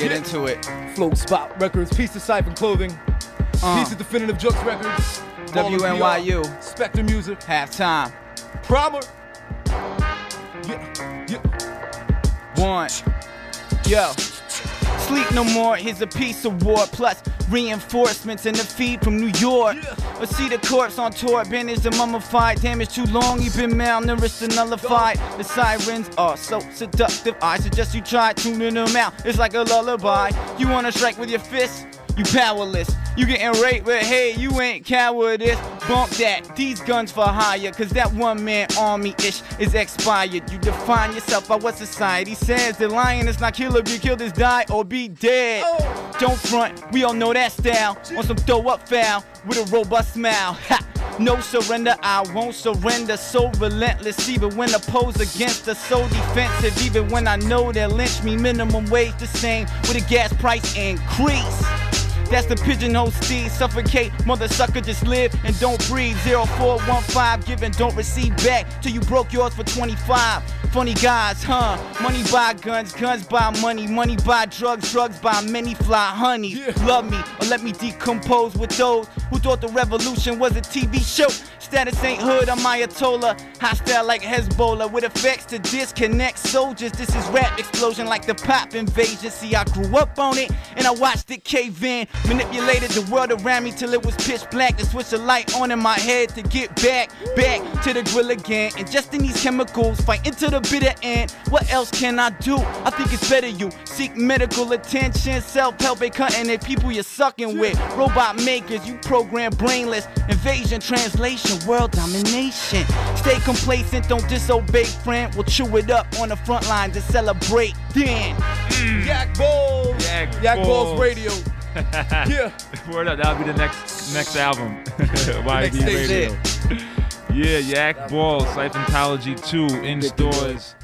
Get into it. Float Spot Records, Piece of Siphon Clothing, Uh, Piece of Definitive Jux Records, WNYU. Spectre Music, halftime. Promer. Yeah, yeah. One. Yo. Sleep no more, here's a piece of war. Plus reinforcements in the feed from New York. I see the corpse on tour, bandaged and mummified. Damage too long, you've been malnourished and nullified. The sirens are so seductive. I suggest you try tuning them out. It's like a lullaby. You wanna strike with your fists? You powerless. You getting raped, but hey, you ain't cowardice. Bump that. These guns for hire, cause that one man army ish is expired. You define yourself by what society says. The lion is not killer, be killed is die or be dead. Don't front, we all know that style. On some throw up foul with a robust smile. Ha! No surrender, I won't surrender. So relentless, even when opposed against us. So defensive, even when I know they'll lynch me. Minimum wage the same with a gas price increase. That's the pigeonhole steed. Suffocate, mother sucker, just live and don't breathe. 0415, give and don't receive back till you broke yours for 25. Funny guys, huh? Money buy guns, guns buy money, money buy drugs, drugs buy many fly honey. Love me or let me decompose with those who thought the revolution was a TV show. Status ain't hood, I'm Ayatollah. Hostile like Hezbollah with effects to disconnect soldiers. This is rap explosion like the pop invasion. See, I grew up on it and I watched it cave in. Manipulated the world around me till it was pitch black. To switch the light on in my head to get back, back to the grill again. Ingesting these chemicals, fighting to the bitter end. What else can I do? I think it's better you seek medical attention. Self help ain't cutting it. People you're sucking with. Robot makers, you program brainless. Invasion, translation, world domination. Stay complacent, don't disobey, friend. We'll chew it up on the front line to celebrate. Then. Mm. Yak Ballz. Yak Yak Ballz Ballz. Radio. Yeah. Word up, that'll be the next next album. Next YB stage. Radio. Yeah, Yak Ball, Scifentology 2 in stores